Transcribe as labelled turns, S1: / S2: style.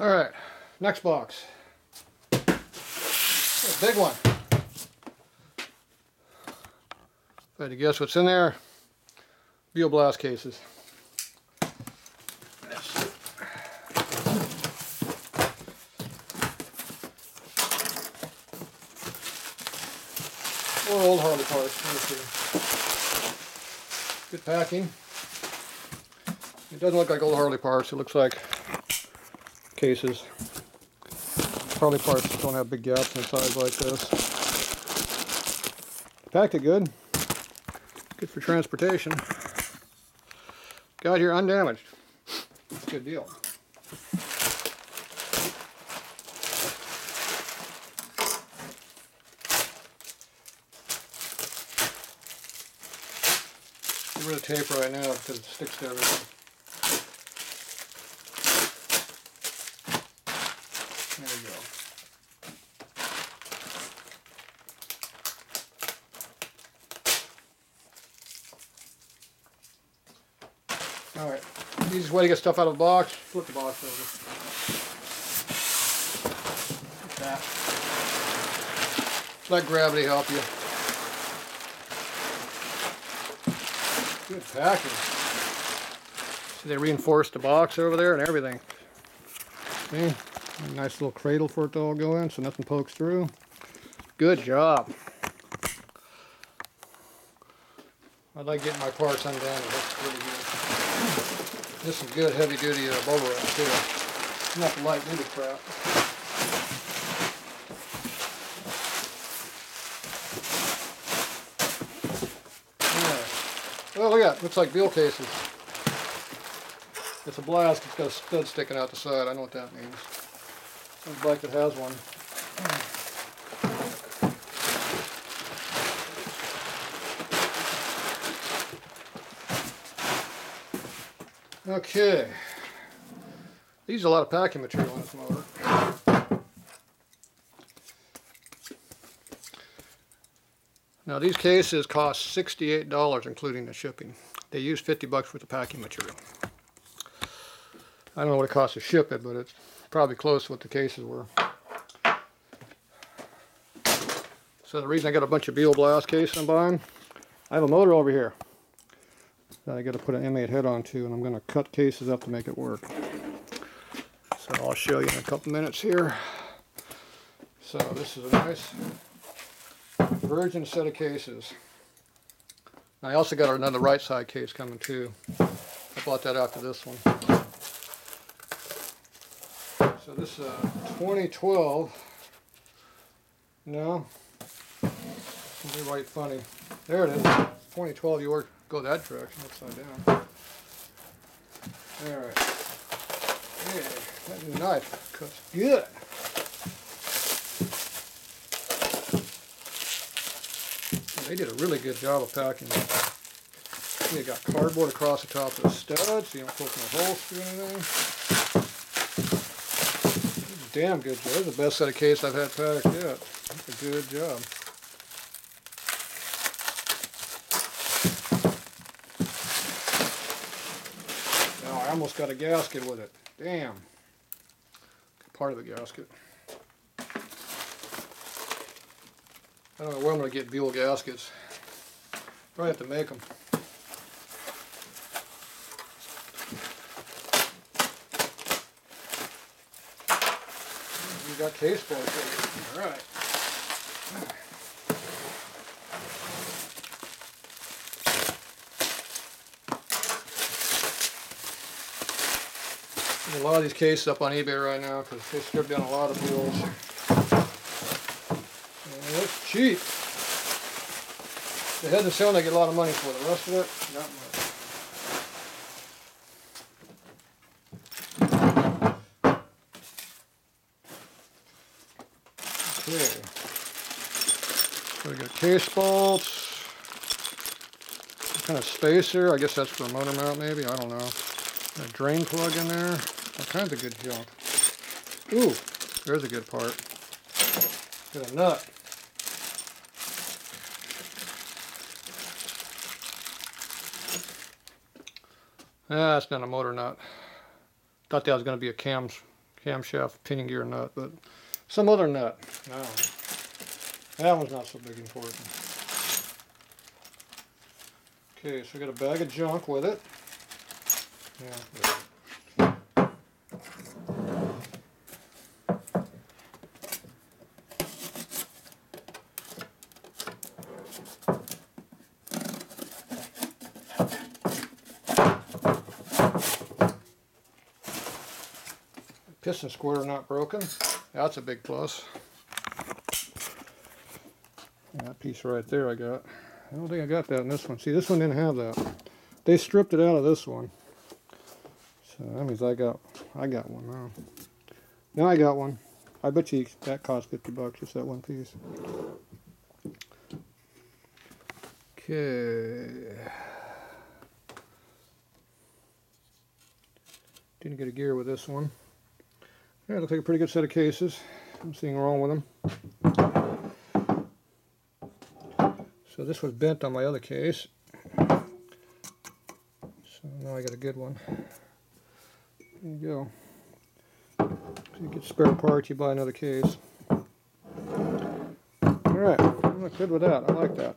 S1: All right, next box. A big one. If I had to guess what's in there, Blast cases. Or old Harley parts. Good packing. It doesn't look like old Harley parts. It looks like cases. Probably parts don't have big gaps inside like this. Packed it good. Good for transportation. Got here undamaged. Good deal. Get rid of tape right now because it sticks to everything. There we go. Alright, easiest way to get stuff out of the box, flip the box over. Like that. Let gravity help you. Good packing. See, they reinforced the box over there and everything. See? A nice little cradle for it to all go in so nothing pokes through. Good job. I like getting my parts undamaged. That's really good. This is good heavy duty uh, bubble wrap too. Not the light duty crap. Oh, look at that. Looks like Buell cases. It's a blast. It's got a stud sticking out the side. I know what that means. Looks like it has one. Okay. These are a lot of packing material in this motor. Now these cases cost $68 including the shipping. They use 50 bucks worth of packing material. I don't know what it costs to ship it, but it's probably close to what the cases were. So the reason I got a bunch of Buell Blast cases I'm buying, I have a motor over here that I got to put an M8 head onto, and I'm going to cut cases up to make it work. So I'll show you in a couple minutes here. So this is a nice virgin set of cases. I also got another right side case coming too. I bought that after this one. So this is uh, 2012. No. It'll be right funny. There it is. 2012 York. Go that direction, upside down. Alright. Yeah, that new knife cuts good. they did a really good job of packing it. You got cardboard across the top of the stud, so you don't poke no holes through anything. Damn good job. This is the best set of case I've had packed yet. That's a good job. Now I almost got a gasket with it. Damn. Part of the gasket. I don't know where I'm going to get Buell gaskets. Probably have to make them. You got case bolts. All right. a lot of these cases up on eBay right now because they stripped down a lot of Buells that's cheap. The head and cylinder I get a lot of money for. The rest of it, not much. Okay. So we got case bolts. Kind of spacer. I guess that's for a motor mount maybe. I don't know. A drain plug in there. All kinds of good junk. Ooh, there's a good part. Got a nut. Ah, that's not a motor nut. Thought that was going to be a cam, camshaft pinion gear nut, but some other nut. No, that one's not so big important. Okay, so I got a bag of junk with it. Yeah. Piston squirter not broken. That's a big plus. That piece right there I got. I don't think I got that in this one. See, this one didn't have that. They stripped it out of this one. So that means I got I got one now. Now I got one. I bet you that cost 50 bucks, just that one piece. Okay. Didn't get a gear with this one. Yeah, looks like a pretty good set of cases. I'm seeing wrong with them. So this was bent on my other case. So now I got a good one. There you go. So you get spare parts, you buy another case. Alright, I look good with that. I like that.